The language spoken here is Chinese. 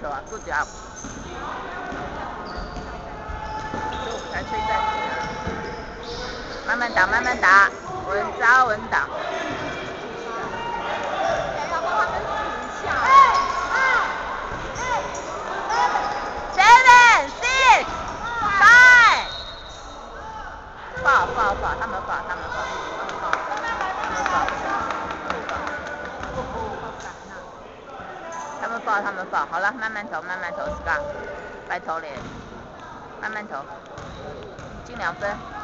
球啊，good job。所以我们才吹在你啊。慢慢打，慢慢打，稳扎稳打。Seven, six, five。放放放，他们，抱，他们抱，好了，慢慢投，慢慢投，Scar，白投嘞，慢慢投，进两分。